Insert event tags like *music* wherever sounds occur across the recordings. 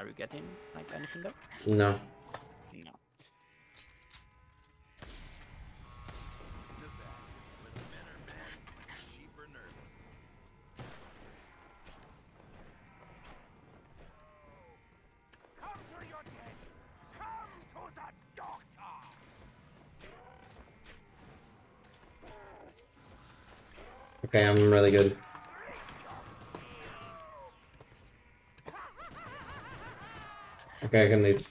Are you getting like anything though? No. No. Come to your dead! Come to the doctor! Okay, I'm really good. Okay, I can leave.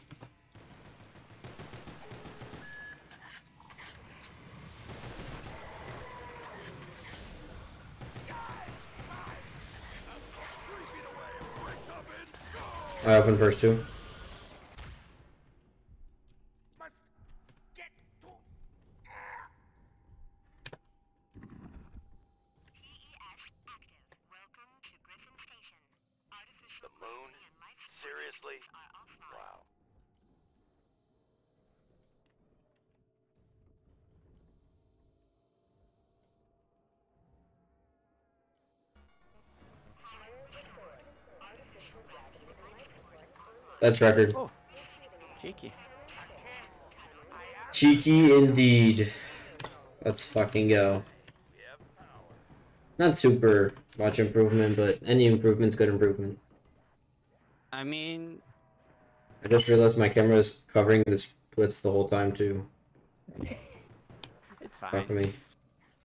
I open first two. Must That's record. Oh, cheeky. Cheeky indeed. Let's fucking go. Not super much improvement, but any improvement's good improvement. I mean, I just realized my camera is covering the splits the whole time too. *laughs* it's fine. Fuck fine. me.